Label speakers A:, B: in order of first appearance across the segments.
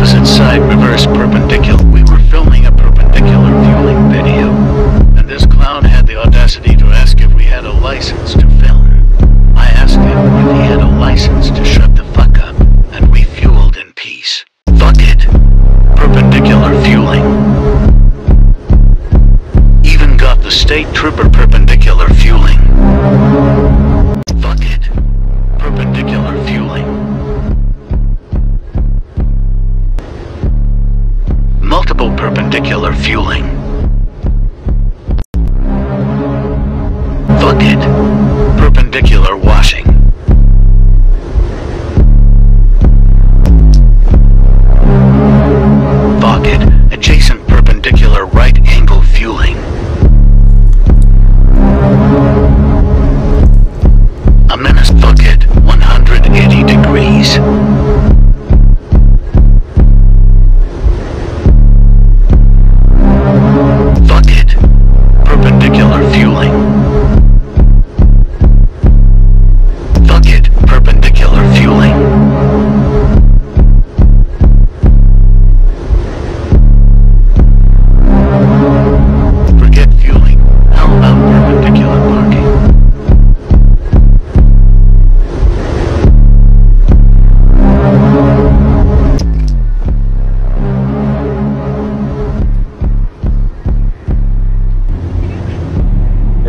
A: opposite side reverse perpendicular. We were filming a perpendicular fueling video, and this clown had the audacity to ask if we had a license to film. I asked him if he had a license to shut the fuck up, and we fueled in peace. Fuck it. Perpendicular fueling. Even got the state trooper fueling.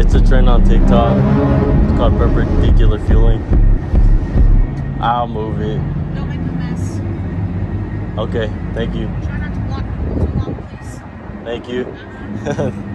B: It's a trend on TikTok. It's called perpendicular fueling. I'll move it.
C: Don't make a mess.
B: Okay, thank you.
C: Try not to block too long, please.
B: Thank you.